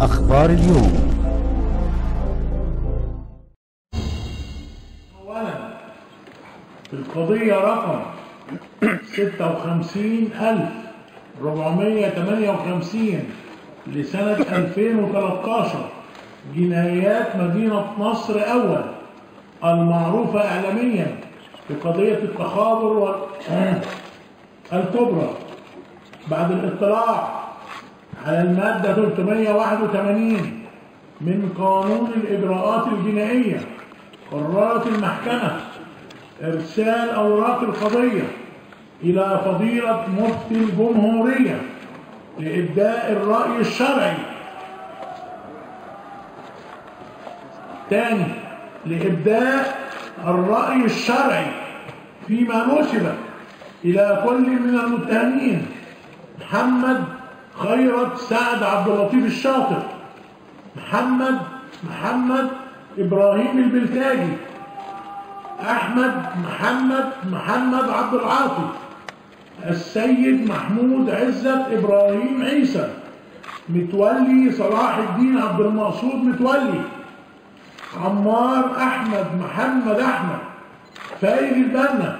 أخبار اليوم. أولا القضية رقم 56458 لسنة 2013 جنايات مدينة نصر أول المعروفة إعلاميا بقضية التخابر الكبرى. بعد الاطلاع على المادة 381 من قانون الإجراءات الجنائية قررت المحكمة إرسال أوراق القضية إلى فضيلة مفتي الجمهورية لإبداء الرأي الشرعي. تاني لإبداء الرأي الشرعي فيما نسب إلى كل من المتهمين محمد خيرت سعد عبد اللطيف الشاطر. محمد محمد إبراهيم البلتاجي. أحمد محمد محمد عبد العاطي. السيد محمود عزت إبراهيم عيسى. متولي صلاح الدين عبد المقصود متولي. عمار أحمد محمد أحمد. فايد البنا.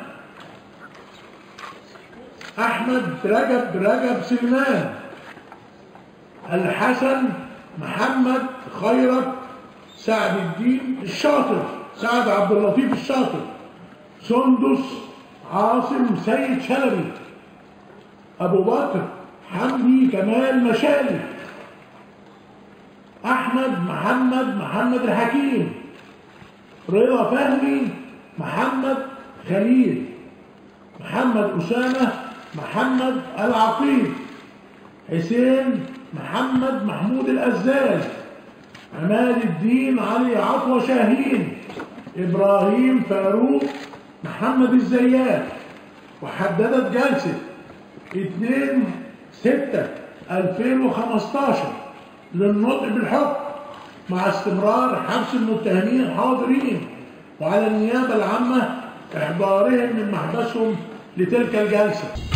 أحمد رجب رجب سليمان. الحسن محمد خيرت سعد الدين الشاطر سعد عبد اللطيف الشاطر سندس عاصم سيد شلبي أبو بكر حمدي كمال مشالي أحمد محمد محمد الحكيم رضا فهمي محمد خليل محمد أسامة محمد العقيل حسين محمد محمود الأزاز عماد الدين علي عطوة شاهين إبراهيم فاروق محمد الزيات وحددت جلسة 2 6 2015 للنطق بالحكم مع استمرار حبس المتهمين حاضرين وعلى النيابة العامة إحضارهم من محبسهم لتلك الجلسة.